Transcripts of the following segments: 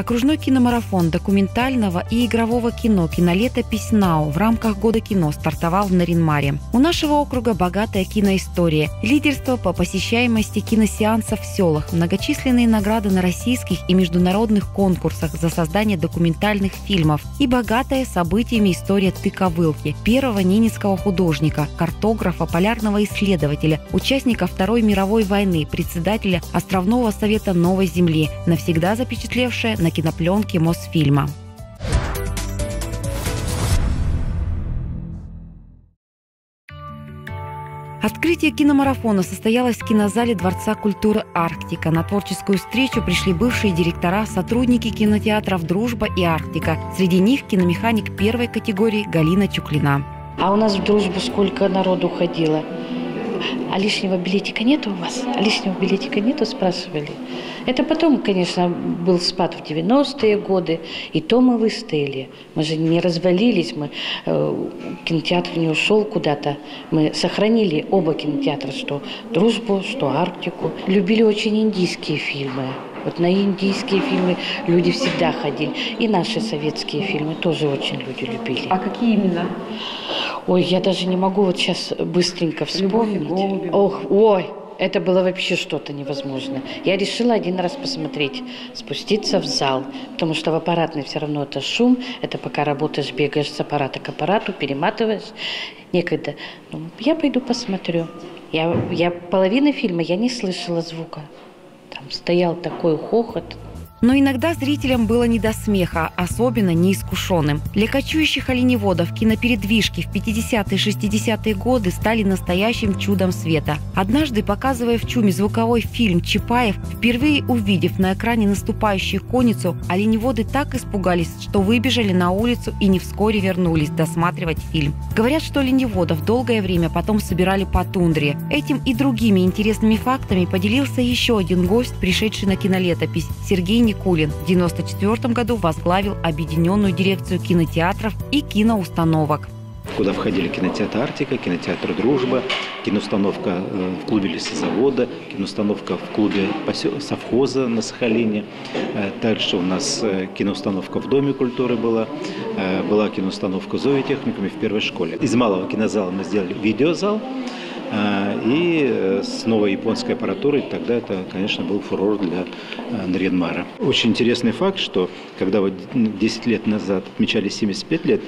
окружной киномарафон документального и игрового кино «Кинолетопись НАУ» в рамках Года кино стартовал в Наринмаре. У нашего округа богатая киноистория, лидерство по посещаемости киносеансов в селах, многочисленные награды на российских и международных конкурсах за создание документальных фильмов. И богатая событиями история тыковылки, первого ненецкого художника, картографа, полярного исследователя, участника Второй мировой войны, председателя Островного совета Новой Земли, навсегда запечатлевшая на кинопленке Мосфильма. Открытие киномарафона состоялось в кинозале Дворца культуры «Арктика». На творческую встречу пришли бывшие директора, сотрудники кинотеатров «Дружба» и «Арктика». Среди них киномеханик первой категории Галина Чуклина. А у нас в «Дружбу» сколько народу ходило – а лишнего билетика нет у вас? А лишнего билетика нету, спрашивали. Это потом, конечно, был спад в 90-е годы, и то мы выстояли. Мы же не развалились, мы, э, кинотеатр не ушел куда-то. Мы сохранили оба кинотеатра, что «Дружбу», что «Арктику». Любили очень индийские фильмы. Вот на индийские фильмы люди всегда ходили. И наши советские фильмы тоже очень люди любили. А какие именно? Ой, я даже не могу вот сейчас быстренько вспомнить. Ох, ой, это было вообще что-то невозможное. Я решила один раз посмотреть, спуститься в зал, потому что в аппаратной все равно это шум, это пока работаешь, бегаешь с аппарата к аппарату, перематываешь, некогда. Ну, я пойду посмотрю. Я, я половины фильма я не слышала звука. Там стоял такой хохот. Но иногда зрителям было не до смеха, особенно неискушенным. Для кочующих оленеводов кинопередвижки в 50-е 60-е годы стали настоящим чудом света. Однажды, показывая в Чуме звуковой фильм «Чапаев», впервые увидев на экране наступающую конницу, оленеводы так испугались, что выбежали на улицу и не вскоре вернулись досматривать фильм. Говорят, что оленеводов долгое время потом собирали по тундре. Этим и другими интересными фактами поделился еще один гость, пришедший на кинолетопись – Сергей Никулин в 1994 году возглавил объединенную дирекцию кинотеатров и киноустановок куда входили кинотеатр «Арктика», кинотеатр «Дружба», киноустановка э, в клубе лесозавода, киноустановка в клубе совхоза на Сахалине. Э, также у нас э, киноустановка в Доме культуры была, была киноустановка в зоотехникуме в первой школе. Из малого кинозала мы сделали видеозал, и э, с новой японской аппаратурой тогда это, конечно, был фурор для э, Нарьянмара. Очень интересный факт, что когда вот 10 лет назад отмечали 75 лет,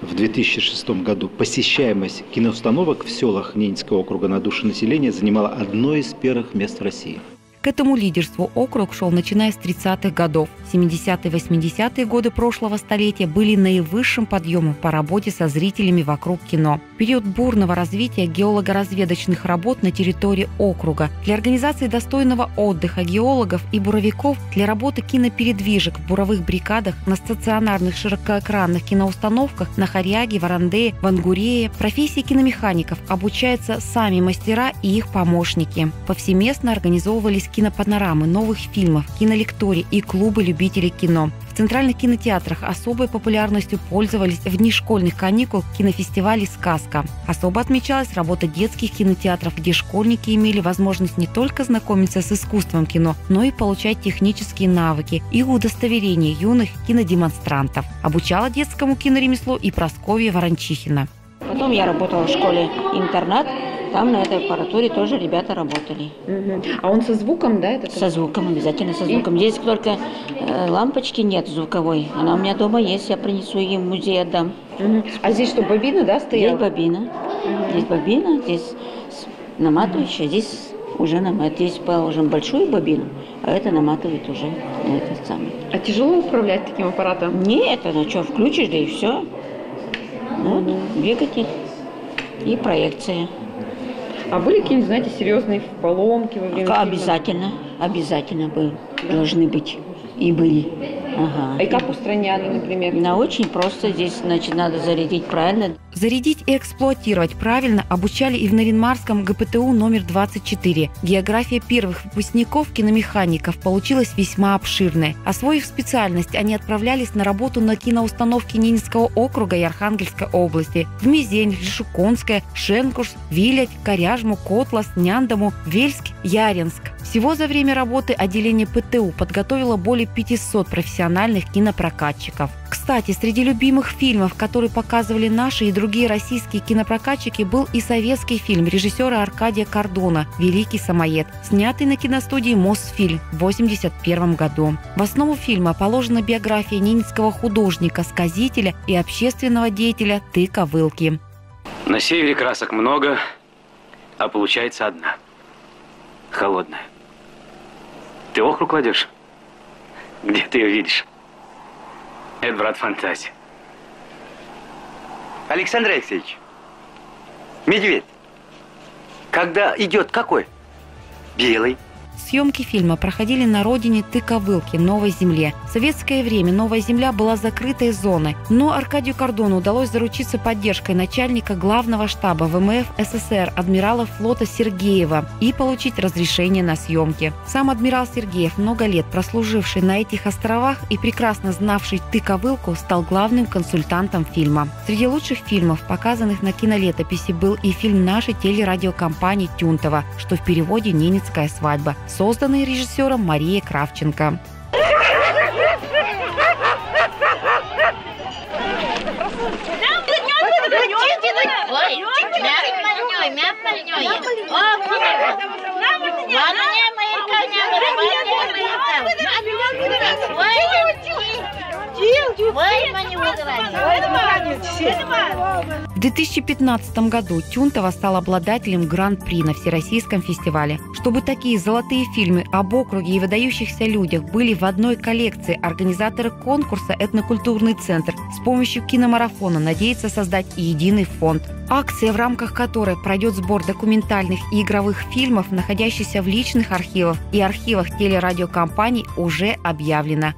в 2006 году посещаемость киноустановок в селах Ненецкого округа на душу населения занимала одно из первых мест России. К этому лидерству округ шел начиная с 30-х годов. 70-е 80-е годы прошлого столетия были наивысшим подъемом по работе со зрителями вокруг кино. Период бурного развития геолого-разведочных работ на территории округа. Для организации достойного отдыха геологов и буровиков, для работы кинопередвижек в буровых бригадах, на стационарных широкоэкранных киноустановках на Харяге, Варандее, Вангурее, профессии киномехаников обучаются сами мастера и их помощники. Повсеместно организовывались кинопанорамы новых фильмов, кинолектории и клубы любителей кино. В центральных кинотеатрах особой популярностью пользовались в дни школьных каникул кинофестивали «Сказка». Особо отмечалась работа детских кинотеатров, где школьники имели возможность не только знакомиться с искусством кино, но и получать технические навыки и удостоверения юных кинодемонстрантов. Обучала детскому киноремеслу и Просковья Ворончихина. Потом я работала в школе интернат там на этой аппаратуре тоже ребята работали. Угу. А он со звуком, да? Это со звуком, обязательно со звуком. И... Здесь только э, лампочки нет звуковой. Она у меня дома есть, я принесу ей в музей, отдам. Угу. А здесь что, бобина, да, стояла? Здесь бобина. Угу. Здесь бобина, здесь наматывающая, угу. здесь уже наматывает. Здесь положим большую бобину, а это наматывает уже этот самый. А тяжело управлять таким аппаратом? Нет, это ну что, включишь, да и все. Вот, двигатель и проекция. А были какие-нибудь, знаете, серьезные поломки во время Обязательно, обязательно бы да. должны быть и были. Ага. А и как устраняли, например? На очень просто. Здесь, значит, надо зарядить правильно. Зарядить и эксплуатировать правильно обучали и в Наринмарском ГПТУ номер 24. География первых выпускников киномехаников получилась весьма обширной. Освоив специальность, они отправлялись на работу на киноустановки Ненецкого округа и Архангельской области. В Мизень, Лишуконское, Шенкурс, Вилять, Коряжму, Котлас, Няндаму, Вельск, Яринск. Всего за время работы отделение ПТУ подготовило более 500 профессионалов профессиональных кинопрокатчиков. Кстати, среди любимых фильмов, которые показывали наши и другие российские кинопрокатчики, был и советский фильм режиссера Аркадия Кордона «Великий самоед», снятый на киностудии «Мосфильм» в 1981 году. В основу фильма положена биография ненецкого художника, сказителя и общественного деятеля Тыка Вылки. На севере красок много, а получается одна. Холодная. Ты охру кладешь? Где ты ее видишь? Это, брат, фантазия. Александр Алексеевич, медведь, когда идет какой? Белый. Съемки фильма проходили на родине Тыковылки, Новой Земле. В советское время Новая Земля была закрытой зоной, но Аркадию Кордону удалось заручиться поддержкой начальника главного штаба ВМФ СССР адмирала флота Сергеева и получить разрешение на съемки. Сам адмирал Сергеев, много лет прослуживший на этих островах и прекрасно знавший Тыковылку, стал главным консультантом фильма. Среди лучших фильмов, показанных на кинолетописи, был и фильм нашей телерадиокомпании «Тюнтова», что в переводе «Ненецкая свадьба», созданный режиссером Марией Кравченко. В 2015 году Тюнтова стал обладателем Гран-при на Всероссийском фестивале. Чтобы такие золотые фильмы об округе и выдающихся людях были в одной коллекции, организаторы конкурса «Этнокультурный центр» с помощью киномарафона надеются создать единый фонд. Акция, в рамках которой пройдет сбор документальных и игровых фильмов, находящихся в личных архивах и архивах телерадиокомпаний, уже объявлена.